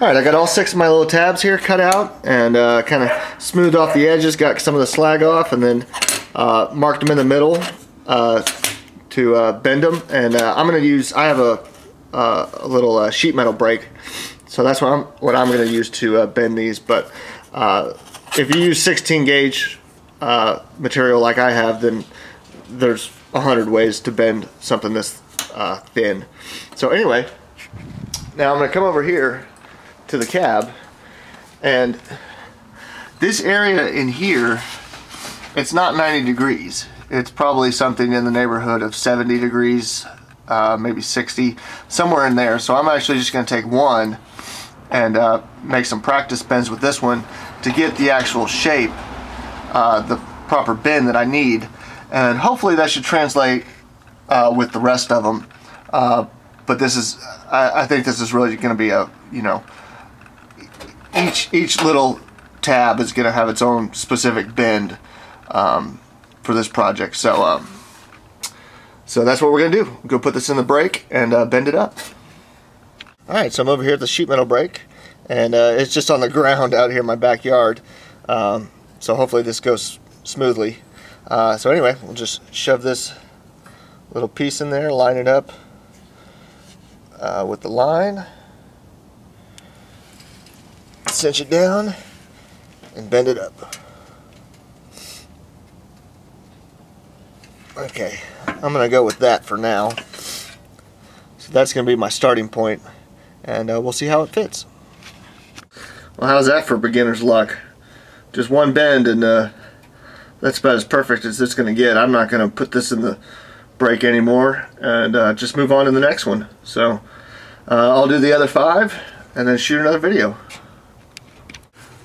Alright, I got all six of my little tabs here cut out and uh, kind of smoothed off the edges, got some of the slag off, and then uh, marked them in the middle uh, to uh, bend them. And uh, I'm going to use, I have a, uh, a little sheet metal brake, so that's what I'm, what I'm going to use to bend these. But if you use 16 gauge material like I have, then there's a hundred ways to bend something this thin. So anyway, now I'm going to come over here to the cab and this area in here it's not 90 degrees. It's probably something in the neighborhood of 70 degrees uh, maybe 60 somewhere in there. So I'm actually just going to take one and uh, make some practice bends with this one to get the actual shape uh, the proper bend that I need. And hopefully that should translate uh, with the rest of them uh, but this is I, I think this is really going to be a you know each each little tab is going to have its own specific bend um, for this project. So um, so that's what we're going to do. Go put this in the brake and uh, bend it up. All right, so I'm over here at the sheet metal brake, and uh, it's just on the ground out here in my backyard. Um, so hopefully this goes smoothly. Uh, so anyway, we'll just shove this little piece in there, line it up uh, with the line cinch it down and bend it up. Okay, I'm going to go with that for now. So that's going to be my starting point and uh, we'll see how it fits. Well, how's that for beginner's luck? Just one bend and uh, that's about as perfect as it's going to get. I'm not going to put this in the brake anymore and uh, just move on to the next one. So uh, I'll do the other five and then shoot another video.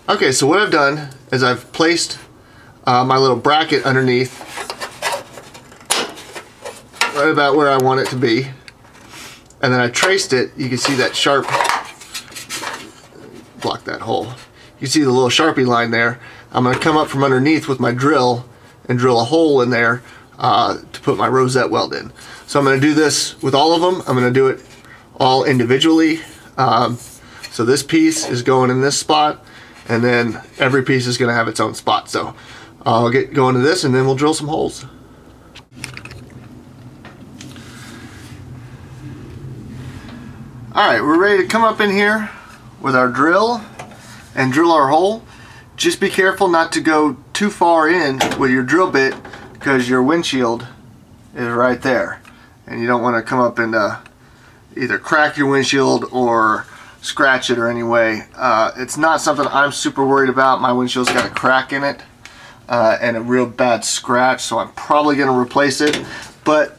Okay, so what I've done is I've placed uh, my little bracket underneath right about where I want it to be. And then I traced it, you can see that sharp, block that hole. You see the little Sharpie line there. I'm gonna come up from underneath with my drill and drill a hole in there uh, to put my rosette weld in. So I'm gonna do this with all of them. I'm gonna do it all individually. Um, so this piece is going in this spot and then every piece is going to have its own spot. So I'll get going to this and then we'll drill some holes. Alright, we're ready to come up in here with our drill and drill our hole. Just be careful not to go too far in with your drill bit because your windshield is right there. And you don't want to come up and uh, either crack your windshield or scratch it or anyway. Uh, it's not something I'm super worried about. My windshield's got a crack in it uh, and a real bad scratch, so I'm probably going to replace it. But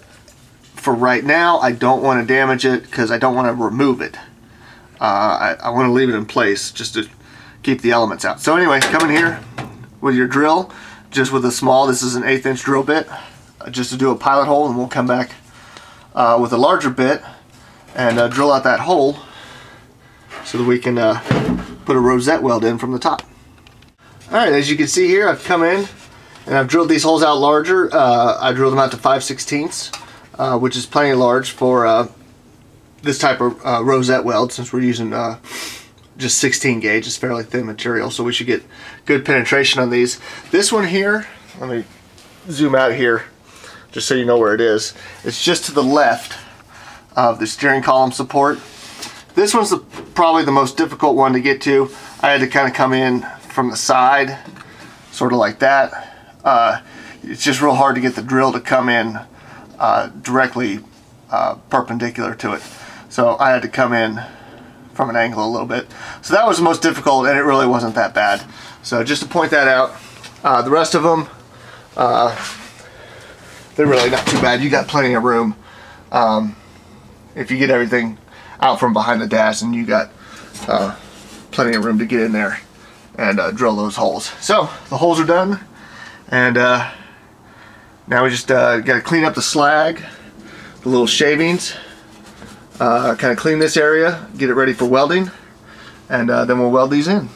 for right now, I don't want to damage it because I don't want to remove it. Uh, I, I want to leave it in place just to keep the elements out. So anyway, come in here with your drill, just with a small, this is an eighth inch drill bit, uh, just to do a pilot hole, and we'll come back uh, with a larger bit and uh, drill out that hole so that we can uh, put a rosette weld in from the top. Alright, as you can see here, I've come in and I've drilled these holes out larger. Uh, I drilled them out to 5 16ths, uh, which is plenty large for uh, this type of uh, rosette weld since we're using uh, just 16 gauge. It's fairly thin material, so we should get good penetration on these. This one here, let me zoom out here just so you know where it is. It's just to the left of the steering column support. This one's the, probably the most difficult one to get to. I had to kind of come in from the side, sort of like that. Uh, it's just real hard to get the drill to come in uh, directly uh, perpendicular to it. So I had to come in from an angle a little bit. So that was the most difficult and it really wasn't that bad. So just to point that out, uh, the rest of them, uh, they're really not too bad. You got plenty of room. Um, if you get everything out from behind the dash and you got uh, plenty of room to get in there and uh, drill those holes. So the holes are done and uh, now we just uh, got to clean up the slag, the little shavings, uh, kind of clean this area, get it ready for welding and uh, then we'll weld these in.